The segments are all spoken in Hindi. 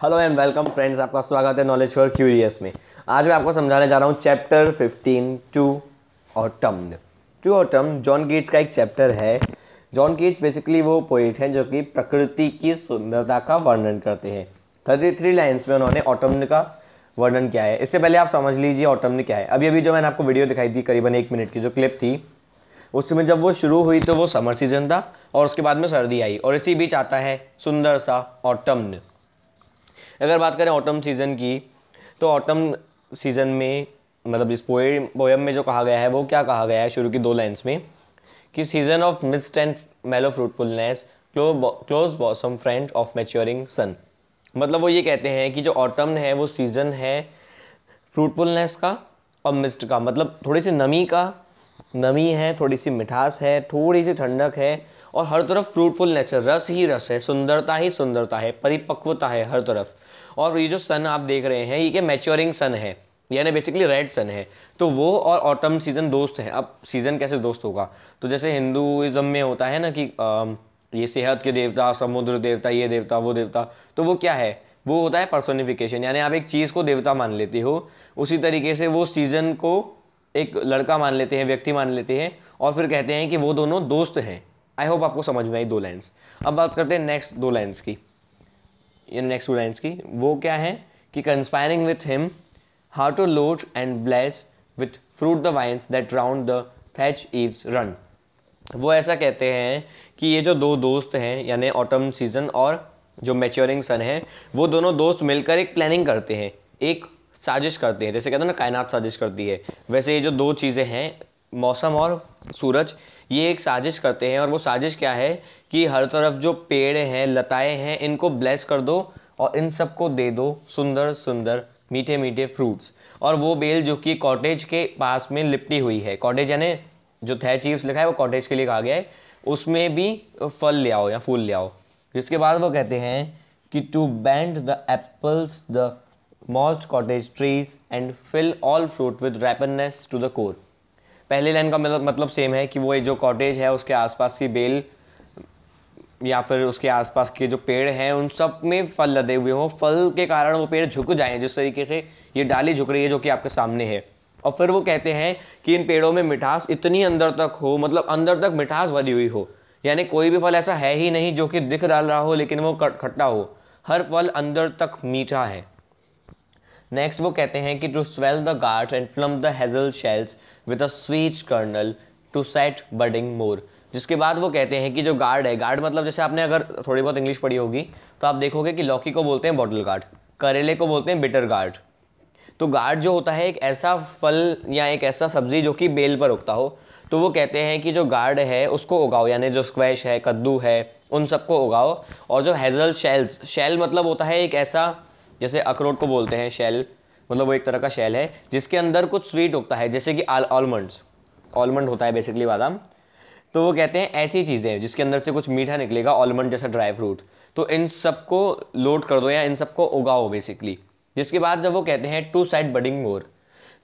हेलो एंड वेलकम फ्रेंड्स आपका स्वागत है नॉलेज फॉर क्यूरियस में। आज मैं आपको समझाने जा रहा हूँ chapter 15 to autumn to autumn John Keats का एक चैप्टर है। जॉन कीट्स बेसिकली वो पोइट हैं जो कि प्रकृति की सुंदरता का वर्णन करते हैं। थर्टी थ्री लाइन्स में उन्होंने ऑटम का वर्णन किया है। इससे पहले आप समझ लीजिए ऑटम क्या है। अभी अभी जो मैंने आपको वीडियो दिखाई थी, करीबन एक मिनट की जो क्लिप थी, उसमें जब वो शुरू हुई तो वो समर सीज़न था और उसके बाद में सर्दी आई और इसी बीच आता है सुंदर सा ऑटम अगर बात करें ऑटम सीज़न की तो ऑटम सीज़न में मतलब इस पोएम पोएम में जो कहा गया है, वो क्या कहा गया है शुरू की दो लाइन्स में? कि season of mist and mellow fruitfulness close bosom friend of maturing sun मतलब वो ये कहते हैं कि जो ऑटम है, वो सीज़न है फ्रूटफुलनेस का और मिस्ट का। मतलब थोड़ी सी नमी का, नमी है, थोड़ी सी मिठास है, थोड़ी सी ठंडक है और हर तरफ़ फ्रूटफुलनेस है रस ही रस है, सुंदरता ही सुंदरता है, परिपक्वता है हर तरफ़। और ये जो सन आप देख रहे हैं, ये क्या मैच्योरिंग सन है? यानी बेसिकली रेड सन है। तो वो और ऑटम सीज़न दोस्त है। अब सीज़न कैसे दोस्त होगा? तो जैसे हिंदुज़म में होता है ना कि ये सेहत के देवता, समुद्र देवता, ये देवता, वो देवता तो वो क्या है? वो होता है पर्सोनिफिकेशन यानी आप एक चीज़ को देवता मान लेते हो, उसी तरीके से वो सीज़न को एक लड़का मान लेते हैं, व्यक्ति मान लेते हैं, और फिर कहते हैं कि वो दोनों दोस्त हैं। आई होप आपको समझ में आई दो लाइन्स अब बात करते हैं नेक्स्ट दो लाइन्स की। नेक्स्ट टू लाइन्स की वो क्या है कि conspiring with him how to load and bless with fruit the vines that round the thatch eaves run वो ऐसा कहते हैं कि ये जो दो दोस्त हैं, यानी ऑटम सीज़न और जो मेच्योरिंग सन है, वो दोनों दोस्त मिलकर एक प्लानिंग करते हैं, एक साजिश करते हैं। जैसे कहते हैं ना, कायनात साजिश करती है। वैसे ये जो दो चीज़ें हैं, मौसम और सूरज ये एक साजिश करते हैं और वो साजिश क्या है कि हर तरफ़ जो पेड़ हैं, लताएँ हैं, इनको ब्लेस कर दो और इन सबको दे दो सुंदर सुंदर, मीठे मीठे फ्रूट्स और वो बेल जो कि कॉटेज के पास में लिपटी हुई है. कॉटेज यानी जो थे चीव्स लिखा है वो कॉटेज के लिए कहा गया है. उसमें भी फल ले आओ या फूल ले आओ. जिसके बाद वो कहते हैं कि to bend the apples the mossed cottage trees and fill all fruit with ripeness to the core पहले लाइन का मतलब मतलब सेम है कि वो जो कॉटेज है, उसके आसपास की बेल, या फिर उसके आसपास के जो पेड़ हैं, उन सब में फल लदे हुए हों। फल के कारण वो पेड़ झुक जाएँ, जिस तरीके से ये डाली झुक रही है, जो कि आपके सामने है। और फिर वो कहते हैं कि इन पेड़ों में मिठास इतनी अंदर तक हो मतलब अंदर तक मिठास भरी हुई हो। यानी कोई भी फल ऐसा है ही नहीं जो कि दिख डाल रहा हो, लेकिन वो खट्टा हो। हर फल अंदर तक मीठा है। नेक्स्ट वो कहते हैं कि to swell the gourd and plump the hazel shells with a sweet kernel to set budding more जिसके बाद वो कहते हैं कि जो गार्ड है गार्ड मतलब जैसे आपने अगर थोड़ी बहुत इंग्लिश पढ़ी होगी तो आप देखोगे कि लौकी को बोलते हैं बॉटल गार्ड करेले को बोलते हैं बिटर गार्ड तो गार्ड जो होता है, एक ऐसा फल या एक ऐसा सब्ज़ी जो कि बेल पर उगता हो तो वो कहते हैं कि जो गार्ड है, उसको उगाओ, यानी जो स्क्वैश है, कद्दू है, उन सबको उगाओ. और जो हेजल शेल्स शेल मतलब होता है एक ऐसा, जैसे अखरोट को बोलते हैं शेल मतलब वो एक तरह का शेल है, जिसके अंदर कुछ स्वीट होता है, जैसे कि आलमंड्स आलमंड होता है बेसिकली बादाम. तो वो कहते हैं ऐसी चीज़ें जिसके अंदर से कुछ मीठा निकलेगा आलमंड जैसा ड्राई फ्रूट तो इन सबको लोड कर दो या इन सबको उगाओ बेसिकली जिसके बाद जब वो कहते हैं टू साइड बडिंग मोर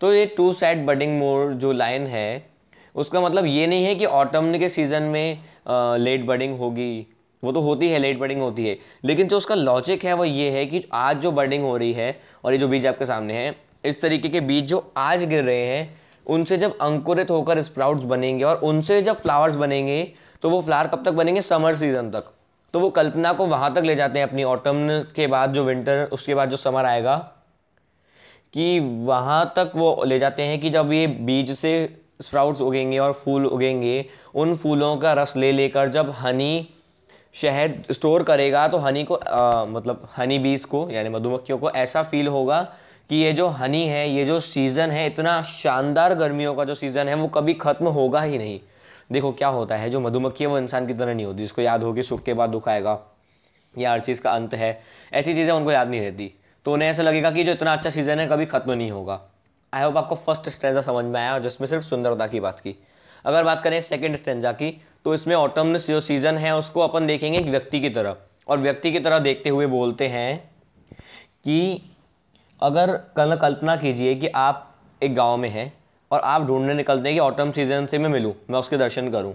तो ये टू साइड बडिंग मोर जो लाइन है, उसका मतलब ये नहीं है कि ऑटम के सीज़न में लेट बडिंग होगी. वो तो होती है लेट बडिंग होती है. लेकिन जो उसका लॉजिक है, वो ये है कि आज जो बडिंग हो रही है और ये जो बीज आपके सामने हैं, इस तरीके के बीज जो आज गिर रहे हैं, उनसे जब अंकुरित होकर स्प्राउट्स बनेंगे और उनसे जब फ्लावर्स बनेंगे तो वो फ्लावर कब तक बनेंगे? समर सीज़न तक। तो वो कल्पना को वहाँ तक ले जाते हैं अपनी ऑटम के बाद जो विंटर, उसके बाद जो समर आएगा, कि वहाँ तक वो ले जाते हैं कि जब ये बीज से स्प्राउट्स उगेंगे और फूल उगेंगे, उन फूलों का रस ले लेकर जब हनी शहद स्टोर करेगा तो हनी को आ, मतलब हनी बीज को यानी मधुमक्खियों को ऐसा फील होगा कि ये जो हनी है ये जो सीज़न है इतना शानदार गर्मियों का जो सीज़न है वो कभी ख़त्म होगा ही नहीं। देखो क्या होता है जो मधुमक्खी है वो इंसान की तरह नहीं होती जिसको याद होगी सुख के बाद दुख आएगा या हर चीज़ का अंत है ऐसी चीज़ें उनको याद नहीं रहती। तो उन्हें ऐसा लगेगा कि जो इतना अच्छा सीज़न है कभी ख़त्म नहीं होगा। आई होप आपको फ़र्स्ट स्टेंजा समझ में आया जिसमें सिर्फ़ सुंदरता की बात की। अगर बात करें सेकेंड स्टेंजा की तो इसमें ऑटम जो सीज़न है, उसको अपन देखेंगे एक व्यक्ति की तरह। और व्यक्ति की तरह देखते हुए बोलते हैं कि अगर कल कल्पना कीजिए कि आप एक गाँव में हैं और आप ढूँढने निकलते हैं कि ऑटम सीज़न से मैं मिलूँ, मैं उसके दर्शन करूँ।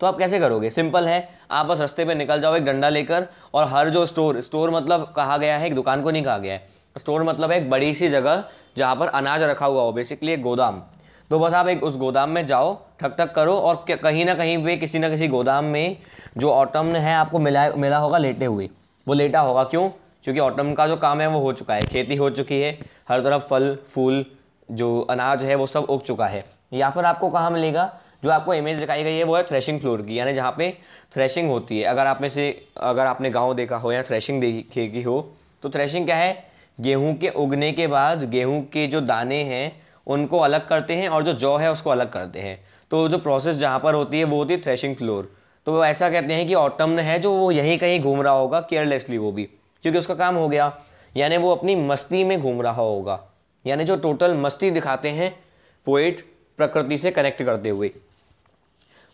तो आप कैसे करोगे? सिंपल है, आप बस रास्ते पे निकल जाओ एक डंडा लेकर और हर जो स्टोर स्टोर मतलब कहा गया है, एक दुकान को नहीं कहा गया है। स्टोर मतलब है एक बड़ी सी जगह जहाँ पर अनाज रखा हुआ हो बेसिकली एक गोदाम। तो बस आप एक उस गोदाम में जाओ, ठक ठक करो और कहीं ना कहीं पे किसी ना किसी गोदाम में जो ऑटम है आपको मिला मिला होगा लेटे हुए। वो लेटा होगा क्यों? क्योंकि ऑटम का जो काम है वो हो चुका है। खेती हो चुकी है, हर तरफ़ फल, फूल, जो अनाज है वो सब उग चुका है। या फिर आपको कहाँ मिलेगा? जो आपको इमेज दिखाई गई है वो है थ्रेशिंग फ्लोर की, यानी जहाँ पे थ्रेशिंग होती है। अगर आप में से, अगर आपने गाँव देखा हो या थ्रेशिंग देखी हो तो थ्रेशिंग क्या है? गेहूँ के उगने के बाद गेहूँ के जो दाने हैं उनको अलग करते हैं और जो जौ है उसको अलग करते हैं। तो जो प्रोसेस जहाँ पर होती है वो होती है थ्रेशिंग फ्लोर तो वो ऐसा कहते हैं कि ऑटम है जो वो यहीं कहीं घूम रहा होगा केयरलेसली वो भी। क्योंकि उसका काम हो गया। यानी वो अपनी मस्ती में घूम रहा होगा। यानी जो टोटल मस्ती दिखाते हैं पोइट प्रकृति से कनेक्ट करते हुए।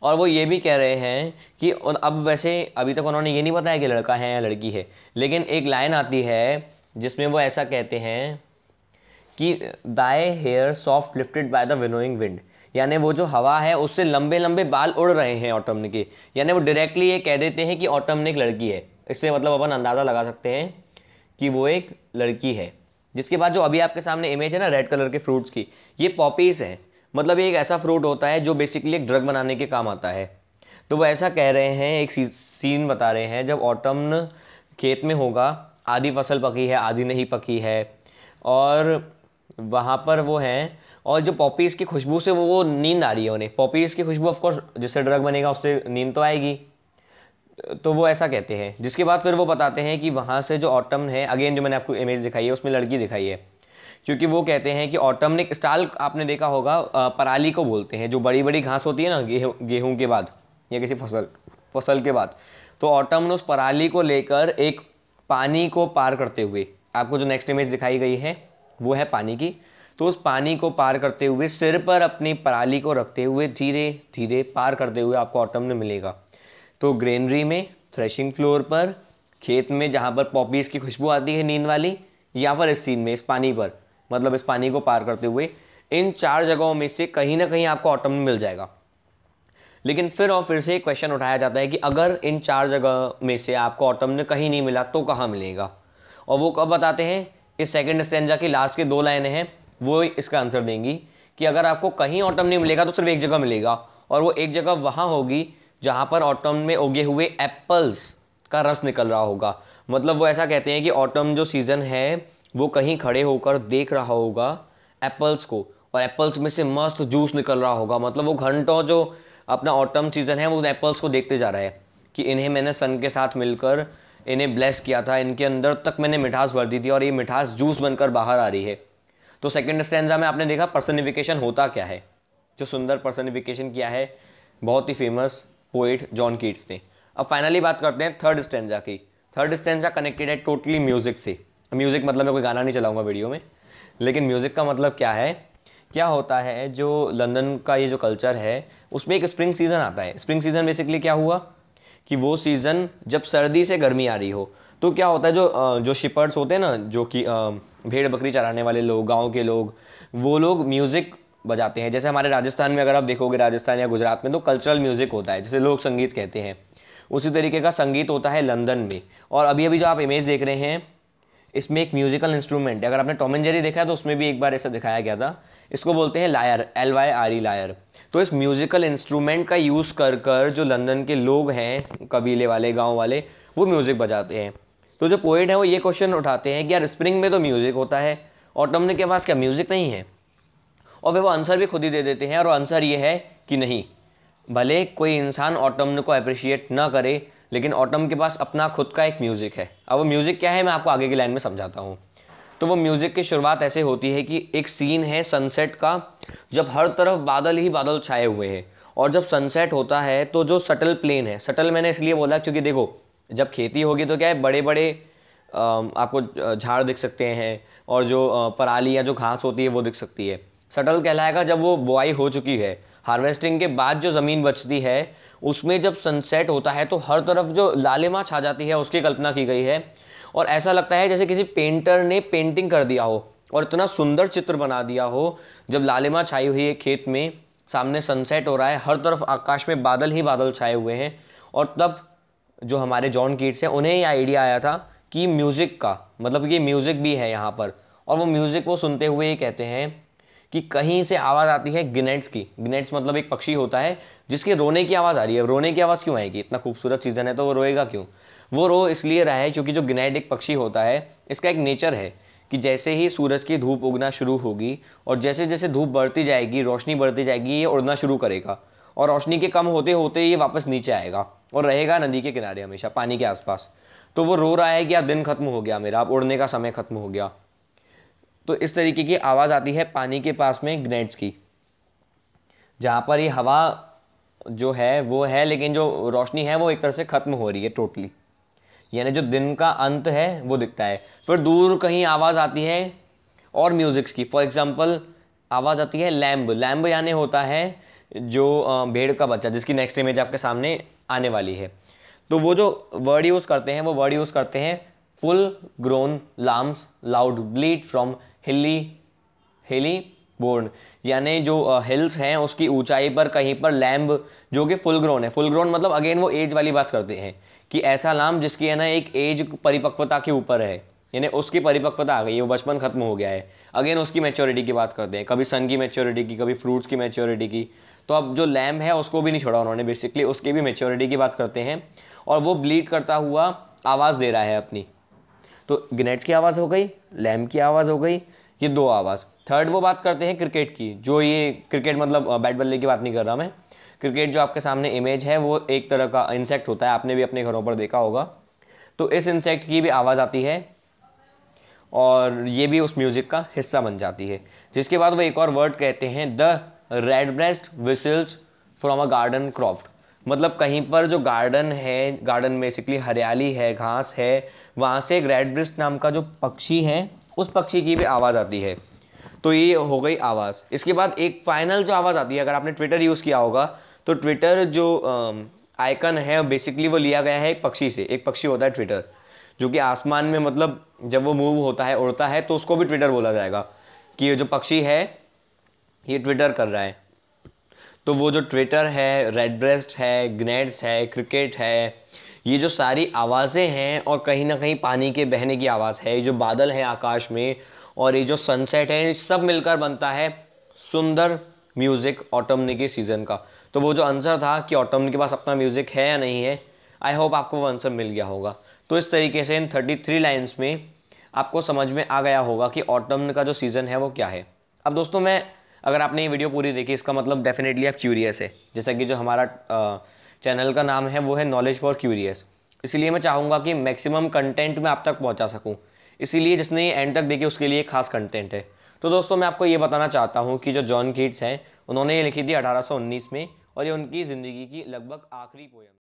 और वो ये भी कह रहे हैं कि अब वैसे अभी तक उन्होंने ये नहीं बताया कि लड़का है या लड़की है। लेकिन एक लाइन आती है जिसमें वो ऐसा कहते हैं कि thy hair soft lifted by the winnowing wind यानी वो जो हवा है, उससे लंबे लंबे बाल उड़ रहे हैं ऑटम के। यानी वो डायरेक्टली ये कह देते हैं कि ऑटम एक लड़की है। इससे मतलब अपन अंदाज़ा लगा सकते हैं कि वो एक लड़की है। जिसके बाद जो अभी आपके सामने इमेज है ना रेड कलर के फ्रूट्स की, ये पॉपीज़ हैं। मतलब ये एक ऐसा फ्रूट होता है जो बेसिकली एक ड्रग बनाने के काम आता है। तो वो ऐसा कह रहे हैं, एक सीन बता रहे हैं, जब ऑटम खेत में होगा, आधी फ़सल पकी है, आधी नहीं पकी है। और वहाँ पर वो हैं, और जो पॉपीज़ की खुशबू से वो वो नींद आ रही है उन्हें। पॉपीज़ की खुशबू ऑफकोर्स जिससे ड्रग बनेगा, उससे नींद तो आएगी। तो वो ऐसा कहते हैं। जिसके बाद फिर वो बताते हैं कि वहाँ से जो ऑटम है अगेन जो मैंने आपको इमेज दिखाई है, उसमें लड़की दिखाई है। क्योंकि वो कहते हैं कि ऑटमनिक स्टाल आपने देखा होगा पराली को बोलते हैं, जो बड़ी बड़ी घास होती है ना, गेहूँ गेहूँ के बाद, या किसी फ़सल फ़सल के बाद। तो ऑटम उस पराली को लेकर एक पानी को पार करते हुए, आपको जो नेक्स्ट इमेज दिखाई गई है वो है पानी की। तो उस पानी को पार करते हुए सिर पर अपनी पराली को रखते हुए धीरे धीरे पार करते हुए आपको ऑटम में मिलेगा। तो ग्रेनरी में थ्रेशिंग फ्लोर पर, खेत में जहाँ पर पॉपीज़ की खुशबू आती है नींद वाली, या फिर इस सीन में, इस पानी पर मतलब इस पानी को पार करते हुए, इन चार जगहों में से कहीं ना कहीं आपको ऑटम मिल जाएगा। लेकिन फिर और फिर से क्वेश्चन उठाया जाता है कि अगर इन चार जगह में से आपको ऑटम कहीं नहीं मिला तो कहाँ मिलेगा? और वो कब बताते हैं? इस सेकेंड स्टेंजा की लास्ट के दो लाइनें हैं, वो इसका आंसर देंगी कि अगर आपको कहीं ऑटम नहीं मिलेगा तो सिर्फ़ एक जगह मिलेगा। और वो एक जगह वहाँ होगी, जहाँ पर ऑटम में उगे हुए एप्पल्स का रस निकल रहा होगा। मतलब वो ऐसा कहते हैं कि ऑटम जो सीज़न है, वो कहीं खड़े होकर देख रहा होगा एप्पल्स को, और एप्पल्स में से मस्त जूस निकल रहा होगा। मतलब वो घंटों जो अपना ऑटम सीज़न है, वो एप्पल्स को देखते जा रहा है कि इन्हें मैंने सन के साथ मिलकर इन्हें ब्लेस किया था। इनके अंदर तक मैंने मिठास भर दी थी और ये मिठास जूस बनकर बाहर आ रही है। तो सेकेंड स्टैंडा में आपने देखा पर्सनिफिकेशन होता क्या है? जो सुंदर पर्सनिफिकेशन किया है, बहुत ही फ़ेमस पोइट जॉन कीट्स ने। अब फाइनली बात करते हैं थर्ड स्टैंडा की। थर्ड स्टैंडा कनेक्टेड है टोटली म्यूज़िक से। म्यूज़िक मतलब मैं कोई गाना नहीं चलाऊँगा वीडियो में। लेकिन म्यूज़िक का मतलब क्या है? क्या होता है जो लंदन का ये जो कल्चर है, उसमें एक स्प्रिंग सीज़न आता है। स्प्रिंग सीज़न बेसिकली क्या हुआ? कि वो सीज़न जब सर्दी से गर्मी आ रही हो तो क्या होता है जो जो शिपर्ड्स होते हैं ना, जो कि भेड़ बकरी चराने वाले लोग, गाँव के लोग, वो लोग म्यूज़िक बजाते हैं। जैसे हमारे राजस्थान में अगर आप देखोगे, राजस्थान या गुजरात में तो कल्चरल म्यूज़िक होता है, जैसे लोक संगीत कहते हैं। उसी तरीके का संगीत होता है लंदन में। और अभी अभी जो आप इमेज देख रहे हैं, इसमें एक म्यूजिकल इंस्ट्रूमेंट है। अगर आपने टॉम एंड जेरी देखा है तो उसमें भी एक बार ऐसा दिखाया गया था। इसको बोलते हैं lyre L Y R E lyre तो इस म्यूजिकल इंस्ट्रूमेंट का यूज़ कर कर जो लंदन के लोग हैं, कबीले वाले, गाँव वाले, वो म्यूज़िक बजाते हैं। तो जो पोइट है वो ये क्वेश्चन उठाते हैं कि यार स्प्रिंग में तो म्यूज़िक होता है ऑटम के पास क्या म्यूज़िक नहीं है? और वे वो आंसर भी खुद ही दे देते हैं और आंसर ये है कि नहीं। भले कोई इंसान ऑटम को अप्रिशिएट ना करे, लेकिन ऑटम के पास अपना खुद का एक म्यूज़िक है। अब वो म्यूज़िक क्या है, मैं आपको आगे की लाइन में समझाता हूँ। तो वो म्यूज़िक की शुरुआत ऐसे होती है कि एक सीन है सनसेट का जब हर तरफ़ बादल ही बादल छाए हुए हैं और जब सनसेट होता है तो जो सटल प्लेन है सटल मैंने इसलिए बोला क्योंकि देखो, जब खेती होगी तो क्या है बड़े बड़े आपको झाड़ दिख सकते हैं और जो पराली या जो घास होती है वो दिख सकती है। सटल कहलाएगा जब वो बुआई हो चुकी है। हार्वेस्टिंग के बाद जो ज़मीन बचती है, उसमें जब सनसेट होता है तो हर तरफ़ जो लालिमा छा जाती है, उसकी कल्पना की गई है। और ऐसा लगता है जैसे किसी पेंटर ने पेंटिंग कर दिया हो और इतना सुंदर चित्र बना दिया हो जब लालिमा छाई हुई है खेत में, सामने सनसेट हो रहा है, हर तरफ़ आकाश में बादल ही बादल छाए हुए हैं और तब जो हमारे जॉन कीट्स हैं, उन्हें ये आइडिया आया था कि म्यूज़िक का मतलब कि म्यूज़िक भी है यहाँ पर। और वो म्यूज़िक वो सुनते हुए ये कहते हैं कि कहीं से आवाज़ आती है गिनेट्स की। गिनेट्स मतलब एक पक्षी होता है जिसके रोने की आवाज़ आ रही है। रोने की आवाज़ क्यों आएगी? इतना खूबसूरत सीज़न है तो वो रोएगा क्यों? वो रो इसलिए रहा है क्योंकि जो गिनेट एक पक्षी होता है, इसका एक नेचर है। कि जैसे ही सूरज की धूप उगना शुरू होगी और जैसे जैसे धूप बढ़ती जाएगी, रोशनी बढ़ती जाएगी, ये उड़ना शुरू करेगा। और रोशनी के कम होते होते ये वापस नीचे आएगा और रहेगा नदी के किनारे हमेशा, पानी के आसपास। तो वो रो रहा है कि अब दिन खत्म हो गया मेरा, अब उड़ने का समय खत्म हो गया। तो इस तरीके की आवाज़ आती है पानी के पास में ग्रेड्स की। जहाँ पर ये हवा जो है, वो है, लेकिन जो रोशनी है, वो एक तरह से ख़त्म हो रही है, टोटली। यानी जो दिन का अंत है, वो दिखता है। फिर दूर कहीं आवाज़ आती है और म्यूज़िक्स की। फॉर एग्ज़ाम्पल आवाज़ आती है लैम्ब। लैम्ब यानी होता है जो भेड़ का बच्चा, जिसकी नेक्स्ट इमेज आपके सामने आने वाली है। तो वो जो वर्ड यूज़ करते हैं, वो वर्ड यूज़ करते हैं full grown lambs loud bleat from hilly hilly bourn यानी जो हिल्स हैं, उसकी ऊंचाई पर कहीं पर लैम्ब जो कि फुल ग्रोन है। फुल ग्रोन मतलब अगेन वो एज वाली बात करते हैं। कि ऐसा लाम जिसकी है ना एक एज परिपक्वता के ऊपर है। यानी उसकी परिपक्वता आ गई है, वो बचपन खत्म हो गया है। अगेन उसकी मेच्योरिटी की बात करते हैं। कभी सन की मेच्योरिटी की, कभी फ्रूट्स की मेच्योरिटी की। तो अब जो लैम्ब है, उसको भी नहीं छोड़ा उन्होंने। बेसिकली उसकी भी मेच्योरिटी की बात करते हैं। और वो ब्लीड करता हुआ आवाज़ दे रहा है अपनी। तो गिनेट्स की आवाज़ हो गई लैम्ब की आवाज़ हो गई, ये दो आवाज़। थर्ड वो बात करते हैं क्रिकेट की। जो ये क्रिकेट मतलब बैट बल्ले की बात नहीं कर रहा मैं। क्रिकेट जो आपके सामने इमेज है, वो एक तरह का इंसेक्ट होता है। आपने भी अपने घरों पर देखा होगा। तो इस इंसेक्ट की भी आवाज़ आती है और ये भी उस म्यूज़िक का हिस्सा बन जाती है। जिसके बाद वो एक और वर्ड कहते हैं the red breast whistles from a garden croft मतलब कहीं पर जो गार्डन है गार्डन बेसिकली हरियाली है, घास है, वहाँ से एक रेड ब्रेस्ट नाम का जो पक्षी है, उस पक्षी की भी आवाज़ आती है। तो ये हो गई आवाज़। इसके बाद एक फाइनल जो आवाज़ आती है, अगर आपने ट्विटर यूज़ किया होगा तो ट्विटर जो आइकन है बेसिकली वो लिया गया है एक पक्षी से, एक पक्षी होता है ट्विटर जो कि आसमान में मतलब जब वो मूव होता है, उड़ता है तो उसको भी ट्विटर बोला जाएगा कि ये जो पक्षी है, ये ट्विटर कर रहा है। तो वो जो ट्विटर है रेड ब्रेस्ट है ग्नेड्स है क्रिकेट है, ये जो सारी आवाज़ें हैं और कहीं ना कहीं पानी के बहने की आवाज़ है, ये जो बादल है आकाश में और ये जो सनसेट है सब मिलकर बनता है सुंदर म्यूज़िक ऑटमनी के सीज़न का। तो वो जो आंसर था कि ऑटमनी के पास अपना म्यूज़िक है या नहीं है आई होप आपको वो आंसर मिल गया होगा। तो इस तरीके से इन थर्टी थ्री लाइन्स में आपको समझ में आ गया होगा कि ऑटम का जो सीज़न है वो क्या है। अब दोस्तों मैं, अगर आपने ये वीडियो पूरी देखी, इसका मतलब डेफिनेटली आप क्यूरियस है। जैसा कि जो हमारा चैनल का नाम है, वो है नॉलेज फॉर क्यूरियस इसीलिए मैं चाहूँगा कि मैक्सिमम कंटेंट मैं आप तक पहुँचा सकूँ। इसीलिए जिसने एंड तक देखे, उसके लिए खास कंटेंट है। तो दोस्तों मैं आपको ये बताना चाहता हूँ कि जो जॉन कीट्स हैं उन्होंने ये लिखी थी 1819 में और ये उनकी ज़िंदगी की लगभग आखिरी पोएम